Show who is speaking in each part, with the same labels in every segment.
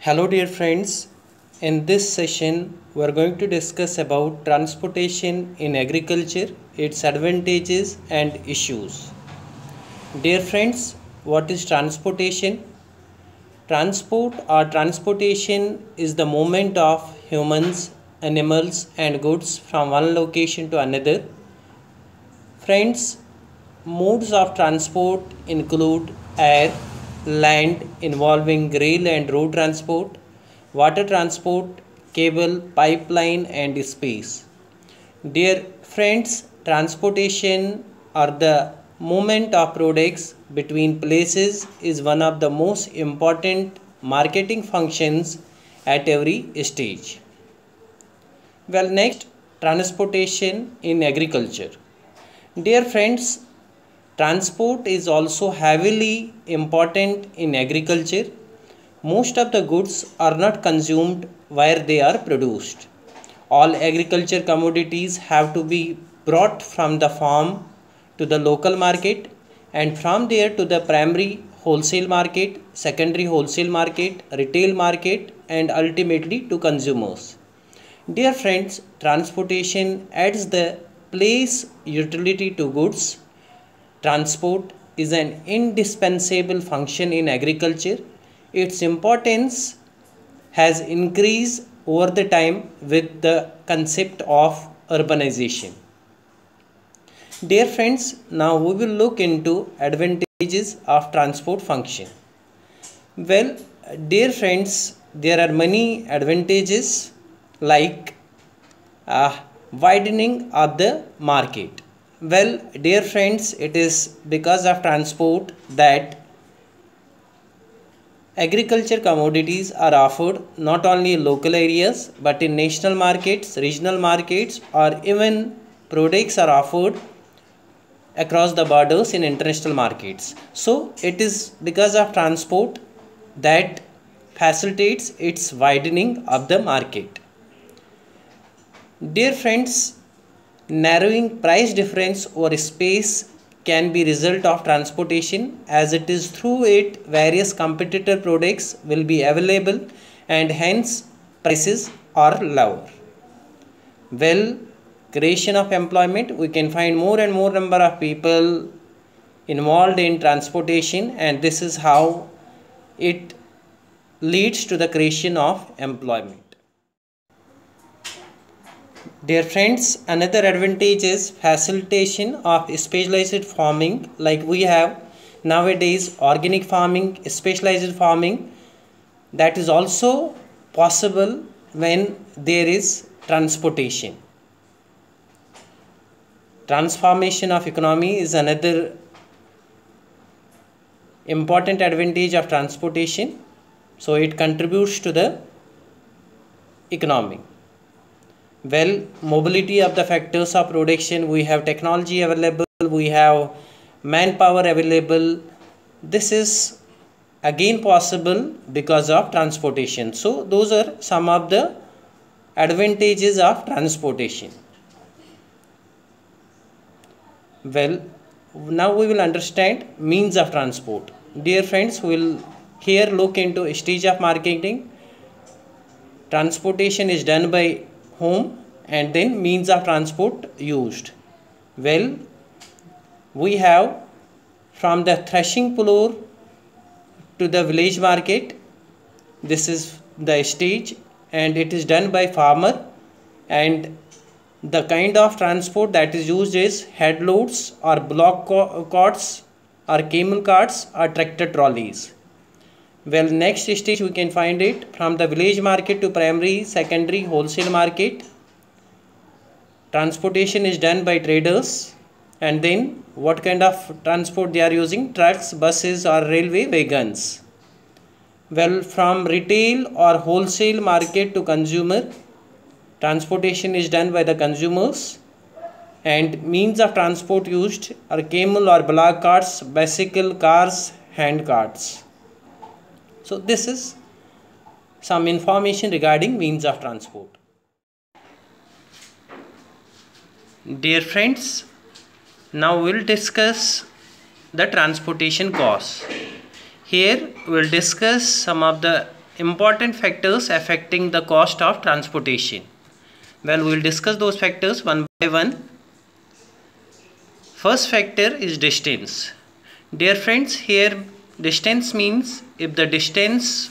Speaker 1: Hello dear friends. In this session we are going to discuss about transportation in agriculture, its advantages and issues. Dear friends, what is transportation? Transport or transportation is the movement of humans, animals and goods from one location to another. Friends, modes of transport include air, land involving rail and road transport, water transport, cable, pipeline and space. Dear friends, transportation or the movement of products between places is one of the most important marketing functions at every stage. Well, next, transportation in agriculture. Dear friends, transport is also heavily important in agriculture. Most of the goods are not consumed where they are produced. All agriculture commodities have to be brought from the farm to the local market and from there to the primary wholesale market, secondary wholesale market, retail market and ultimately to consumers. Dear friends, transportation adds the place utility to goods. Transport is an indispensable function in agriculture. Its importance has increased over the time with the concept of urbanization. Dear friends, now we will look into advantages of transport function. Well, dear friends, there are many advantages like uh, widening of the market. Well, dear friends, it is because of transport that agriculture commodities are offered not only in local areas but in national markets, regional markets, or even products are offered across the borders in international markets. So it is because of transport that facilitates its widening of the market. Dear friends, narrowing price difference over space can be result of transportation as it is through it various competitor products will be available and hence prices are lower. Well, creation of employment we can find more and more number of people involved in transportation and this is how it leads to the creation of employment dear friends another advantage is facilitation of specialized farming. Like we have nowadays organic farming specialized farming. That is also possible when there is transportation. Transformation of economy is another important advantage of transportation. So it contributes to the economy well mobility of the factors of production we have technology available we have manpower available. This is again possible because of transportation. So those are some of the advantages of transportation. Well now we will understand means of transport. Dear friends we will here look into stage of marketing. Transportation is done by whom and then means of transport used well we have from the threshing floor to the village market this is the stage and it is done by farmer and the kind of transport that is used is head loads or bullock carts or camel carts or tractor trolleys. Well, next stage we can find it from the village market to primary, secondary, wholesale market. Transportation is done by traders and then what kind of transport they are using trucks, buses or railway wagons. Well, from retail or wholesale market to consumer transportation is done by the consumers and means of transport used are camel or bullock carts, bicycle, cars, hand carts. So this is some information regarding means of transport. Dear friends, now we'll discuss the transportation costs. Here we'll discuss some of the important factors affecting the cost of transportation. Well, we will discuss those factors one by one. First factor is distance. Dear friends, here distance means if the distance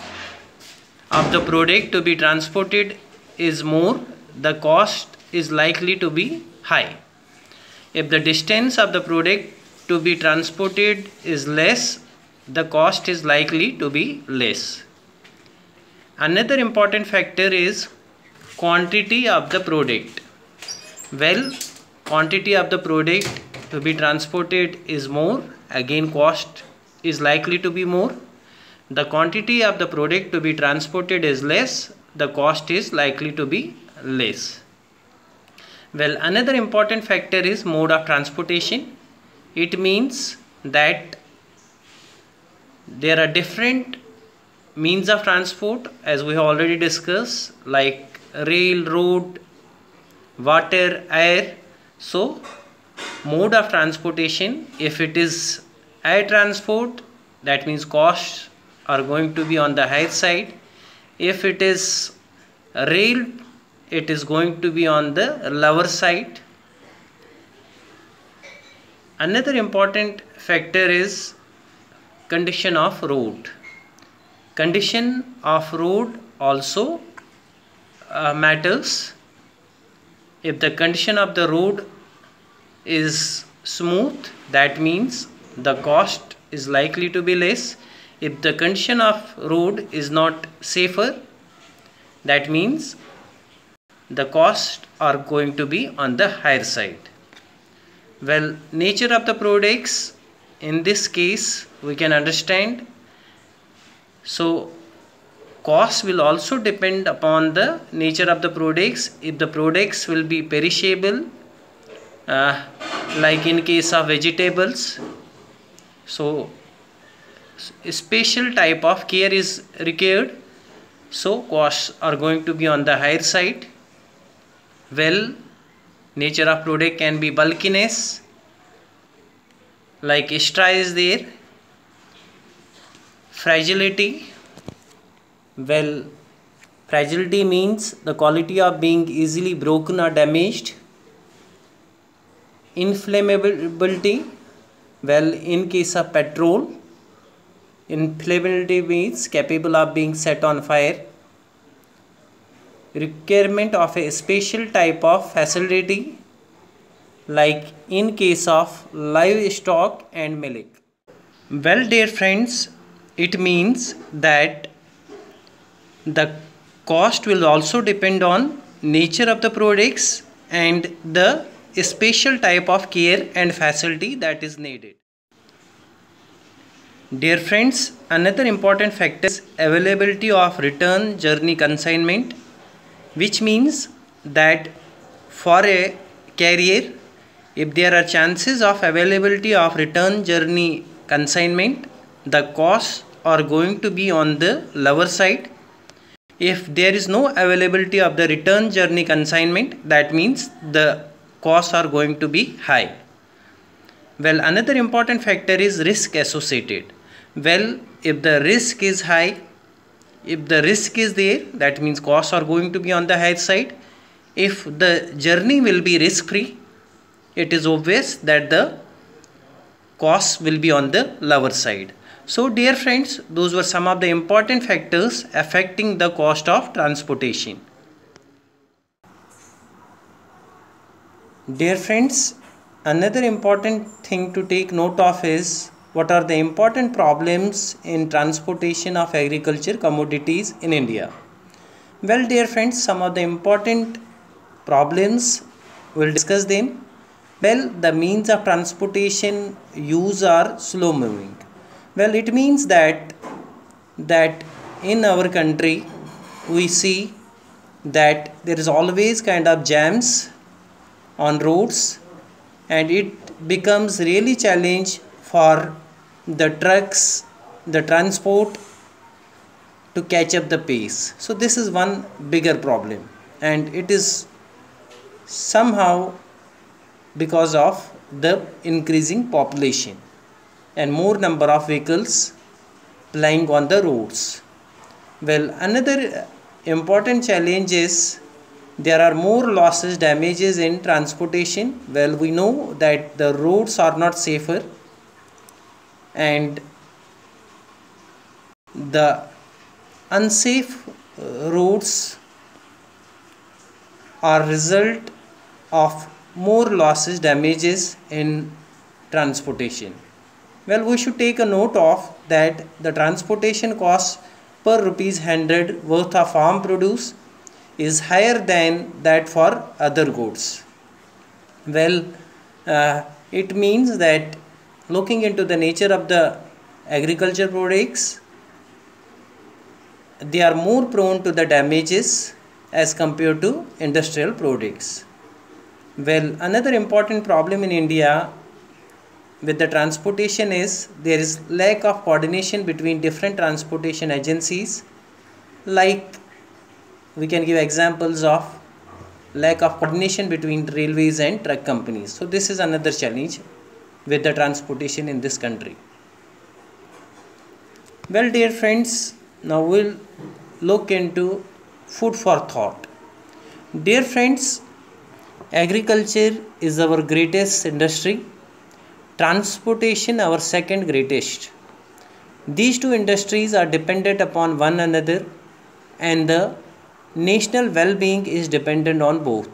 Speaker 1: of the product to be transported is more, the cost is likely to be high. If the distance of the product to be transported is less, the cost is likely to be less. Another important factor is quantity of the product. Well, quantity of the product to be transported is more, again cost is likely to be more. The quantity of the product to be transported is less, the cost is likely to be less. Well, another important factor is mode of transportation. It means that there are different means of transport as we have already discussed like rail road water air so mode of transportation if it is air transport that means costs are going to be on the high side. If it is rail it is going to be on the lower side. Another important factor is condition of road. Condition of road also uh, matters. If the condition of the road is smooth that means the cost is likely to be less. If the condition of road is not safer that means the cost are going to be on the higher side. Well nature of the products in this case we can understand. So cost will also depend upon the nature of the products. If the products will be perishable uh, like in case of vegetables so special type of care is required. So costs are going to be on the higher side. Well nature of product can be bulkiness like extra is there. Fragility. Well fragility means the quality of being easily broken or damaged. Inflammability well in case of petrol inflammability means capable of being set on fire. Requirement of a special type of facility like in case of livestock and milk well dear friends it means that the cost will also depend on nature of the products and the special type of care and facility that is needed. Dear friends, another important factor is availability of return journey consignment which means that for a carrier if there are chances of availability of return journey consignment the costs are going to be on the lower side if there is no availability of the return journey consignment that means the costs are going to be high. Well another important factor is risk associated. Well if the risk is high if the risk is there that means costs are going to be on the high side. If the journey will be risk free it is obvious that the costs will be on the lower side. So dear friends, those were some of the important factors affecting the cost of transportation. Dear friends, another important thing to take note of is what are the important problems in transportation of agriculture commodities in India. Well dear friends, some of the important problems, we'll discuss them. Well, the means of transportation use are slow moving well it means that that in our country we see that there is always kind of jams on roads and it becomes really challenge for the trucks the transport to catch up the pace so this is one bigger problem and it is somehow because of the increasing population and more number of vehicles plying on the roads. Well, another important challenge is there are more losses, damages in transportation. Well, we know that the roads are not safer and the unsafe uh, roads are result of more losses damages in transportation well we should take a note of that the transportation cost per rupees 100 worth of farm produce is higher than that for other goods well uh, it means that looking into the nature of the agriculture products they are more prone to the damages as compared to industrial products. Well, another important problem in India with the transportation is there is lack of coordination between different transportation agencies like we can give examples of lack of coordination between railways and truck companies. So this is another challenge with the transportation in this country. Well dear friends now we'll look into food for thought. Dear friends agriculture is our greatest industry. Transportation our second greatest. These two industries are dependent upon one another and the national well-being is dependent on both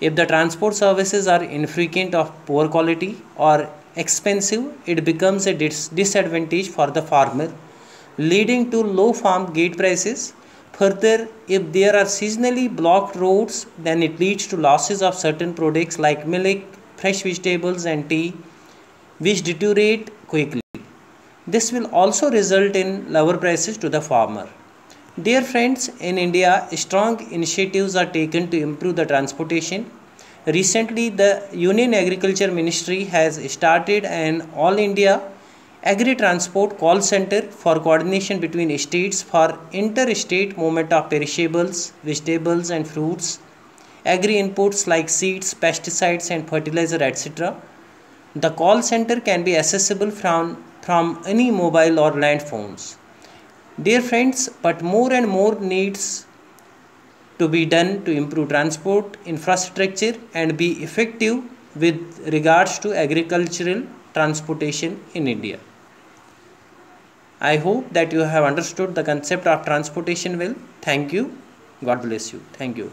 Speaker 1: if the transport services are infrequent of poor quality or expensive it becomes a dis- disadvantage for the farmer leading to low farm gate prices. Further, if there are seasonally blocked roads, then it leads to losses of certain products like milk, fresh vegetables, and tea, which deteriorate quickly. This will also result in lower prices to the farmer. Dear friends, in India, strong initiatives are taken to improve the transportation. Recently, the Union Agriculture Ministry has started an All India Agri Transport Call Center for coordination between states for interstate movement of perishables, vegetables and fruits, agri inputs like seeds, pesticides and fertilizer etc. The call center can be accessible from, from any mobile or land phones. Dear friends, but more and more needs to be done to improve transport infrastructure and be effective with regards to agricultural transportation in India. I hope that you have understood the concept of transportation well. Thank you. God bless you. Thank you.